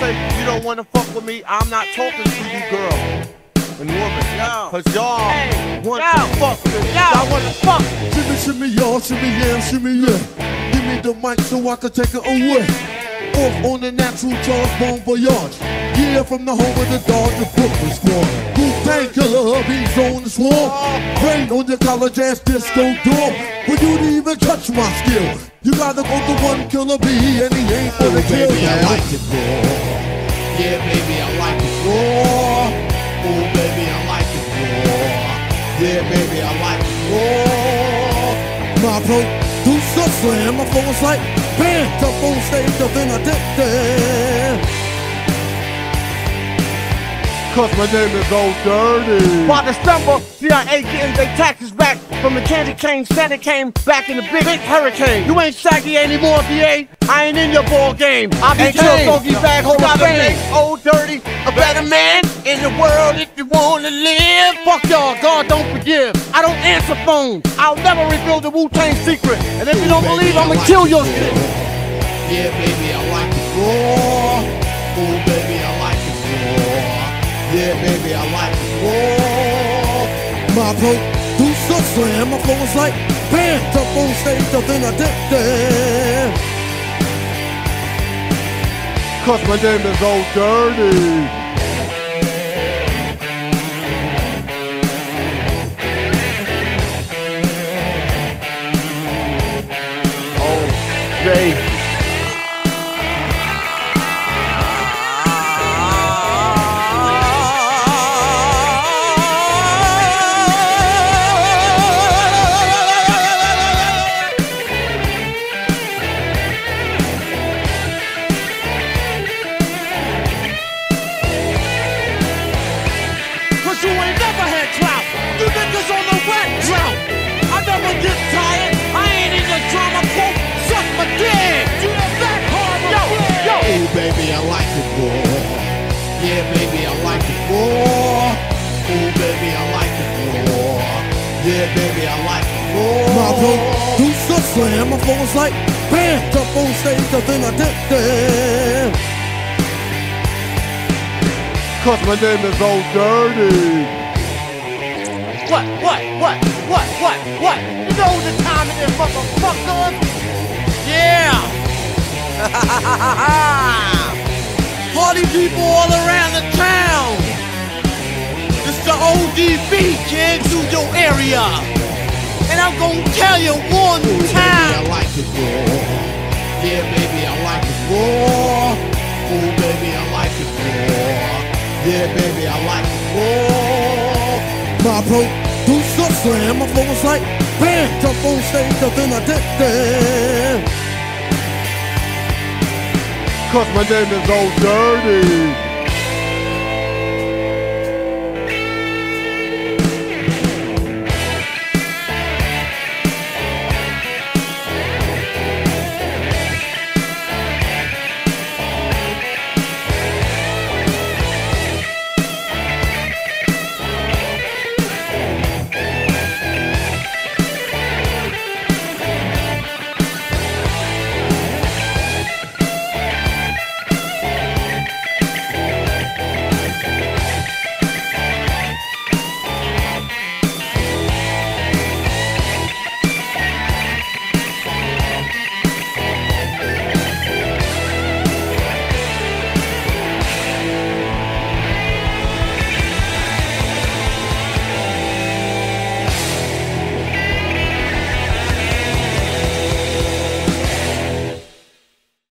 don't wanna fuck with me, I'm not talking to you, girl and woman. Yo. Cause y'all Hey, want yo. to fuck with me. Yo. Y'all wanna fuck. Shimmy, shimmy, y'all, shimmy, yeah, shimmy, yeah. Give me the mic so I can take it away. Off on the natural charge, bon voyage. Yeah, from the home of the dog, the Brooklyn squad. Wu Tang Killer, bees on the swarm. Rain on your college ass disco dorm. For you to even touch my skill, you gotta go to one killer bee, and he ain't for Oh, the kill. baby, I like it raw. Yeah, baby, I like it raw. Oh, baby, I like it raw. Yeah, baby, I like it raw. My producer slam, my phone was like, bam, jump on stage, up in a dick there. Cause my name is Ol' Dirty. By December, CIA getting their taxes back from the candy cane. Santa came back in the big, big hurricane. You ain't saggy anymore, DA. I ain't in your ball game. I be your funky bag hold of fame. Ol' Dirty, a better man in the world if you wanna live. Fuck y'all, God don't forgive. I don't answer phones. I'll never reveal the Wu Tang secret. And if you don't believe, I I'ma kill your shit. Yeah, baby, I like it raw. Producer slam, my phone was like, bam, jump on stage, up in a dick there. Cause my name is Ol' Dirty. Oh, baby, I like it raw. Yeah, baby, I like it raw. Oh, baby, I like it raw. Yeah, baby, I like it raw. My phone, producer slam, my phone was like, bam, jump on stage, up in a dick there. Cause my name is Ol' Dirty. What, what, what, what, what, what? You know the time it is, motherfuckers? Yeah! Party people all around the town. It's the ODB, kid, to your area. And I'm gonna tell you one Oh, baby, I like it raw. Yeah, baby, I like it raw. Oh, baby, I like it raw. Yeah, baby, I like it raw. My producer slam, my phone was like, bam, jump on stage, up in a dick there. Cause my name is Ol' Dirty.